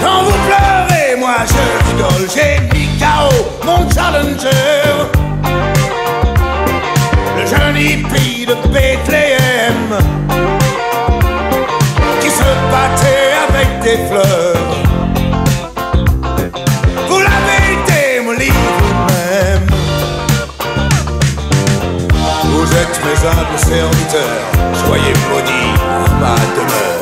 Quand vous pleurez, moi je rigole. J'ai mis KO mon challenger. Le jeune hippie de Bethléem qui se battait avec des fleurs. Vous l'avez été, mon livre même. Vous êtes mes humbles serviteurs. Soyez maudits, ma demeure.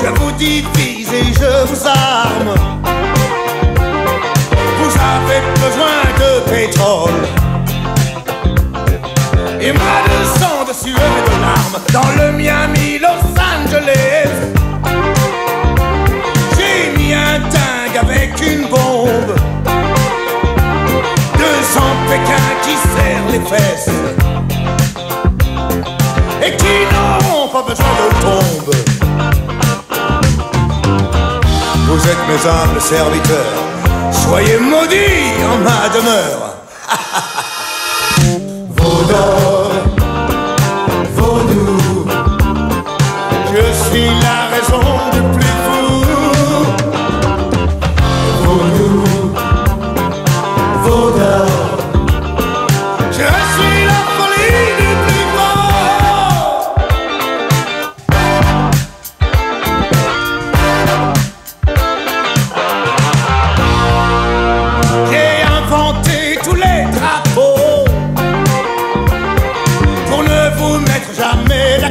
Je vous divise et je vous arme. Vous avez besoin de pétrole. Et moi de sang, de sueur et de larmes. Dans le Miami, Los Angeles. J'ai mis un dingue avec une bombe. 200 Pékin qui serrent les fesses Vous êtes mes humbles serviteurs, soyez maudits en ma demeure.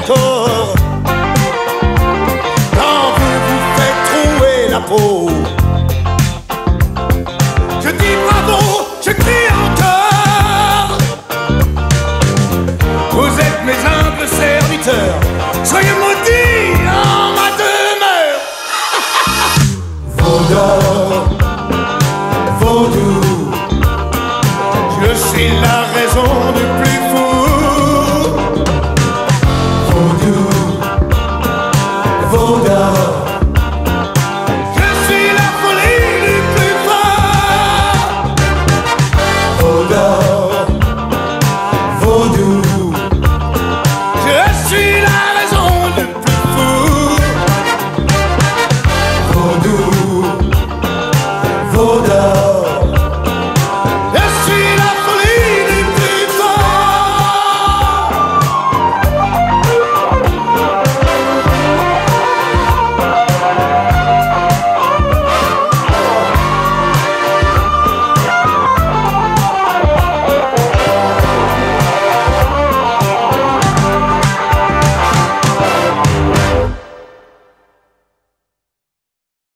Quand vous vous faites trouer la peau, je dis bravo, je crie encore. Vous êtes mes humbles serviteurs, soyez maudits en ma demeure. Vos d'or, vos doux, je suis là